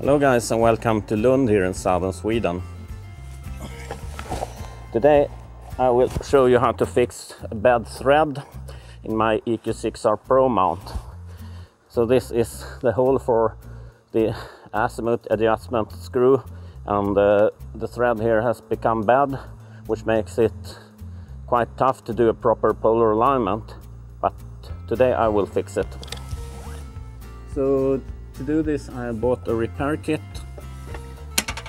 Hello guys and welcome to Lund here in southern Sweden. Today I will show you how to fix a bad thread in my EQ6R Pro mount. So this is the hole for the azimuth adjustment screw and uh, the thread here has become bad which makes it quite tough to do a proper polar alignment but today I will fix it. So to do this I bought a repair kit.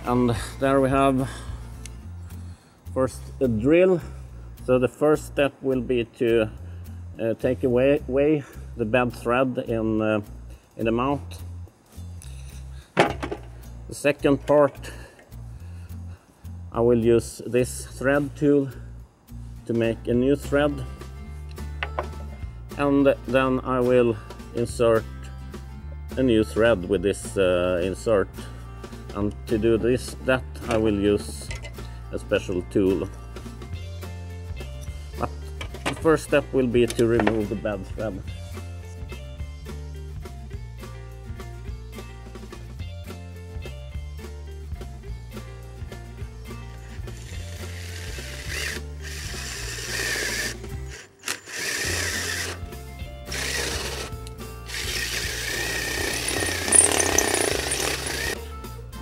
And there we have first a drill. So the first step will be to uh, take away, away the bad thread in, uh, in the mount. The second part I will use this thread tool to make a new thread. And then I will insert a new thread with this uh, insert. And to do this that I will use a special tool. But the first step will be to remove the bad thread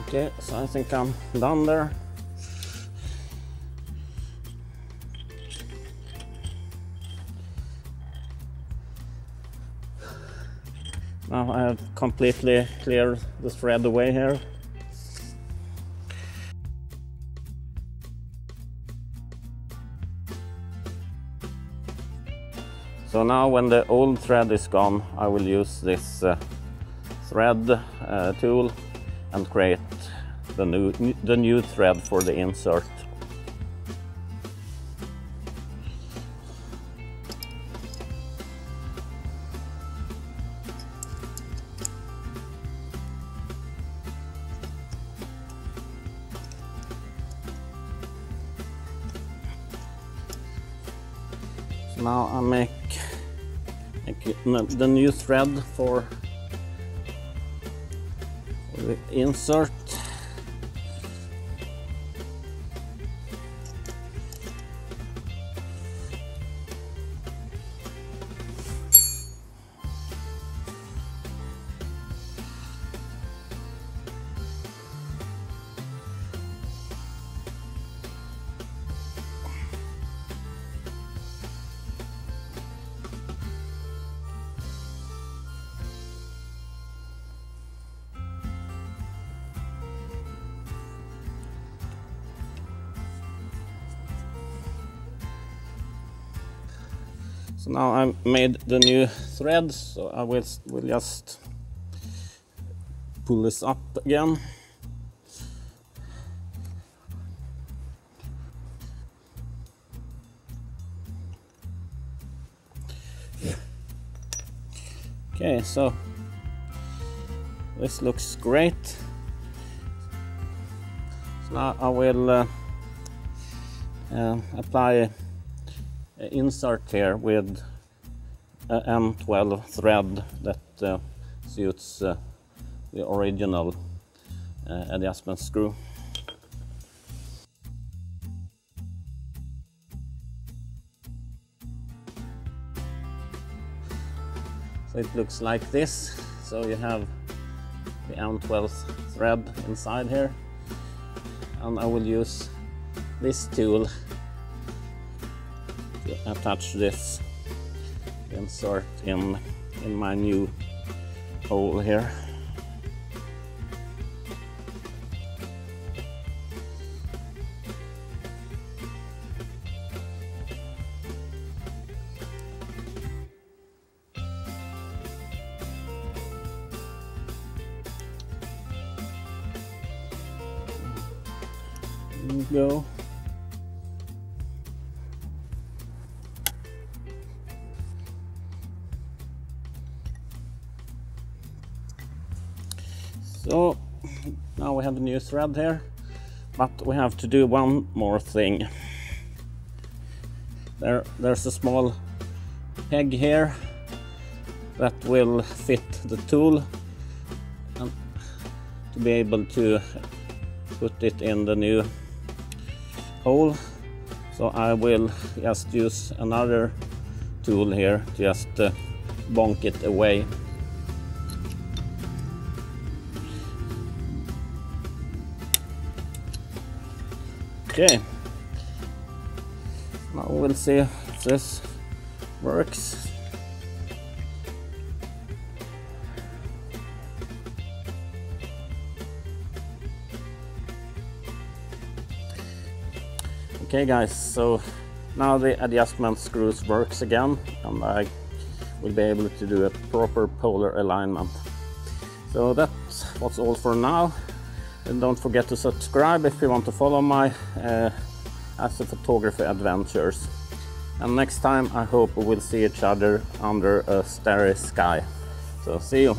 Okay, so I think I'm done there. Now I have completely cleared the thread away here. So now when the old thread is gone, I will use this uh, thread uh, tool and create the new, the new thread for the insert. Now I make, make the new thread for the insert So now I made the new thread, so I will, will just pull this up again. Okay, so this looks great. So now I will uh, uh, apply insert here with a M12 thread that uh, suits uh, the original uh, adjustment screw. So it looks like this. So you have the M12 thread inside here and I will use this tool attach this. Insert in in my new hole here. Go So now we have the new thread here, but we have to do one more thing. There, there's a small peg here that will fit the tool. And to be able to put it in the new hole so I will just use another tool here to just uh, bonk it away okay now we'll see if this works Okay guys, so now the adjustment screws works again and I will be able to do a proper polar alignment. So that's what's all for now. And don't forget to subscribe if you want to follow my uh, astrophotography adventures. And next time I hope we will see each other under a starry sky. So see you.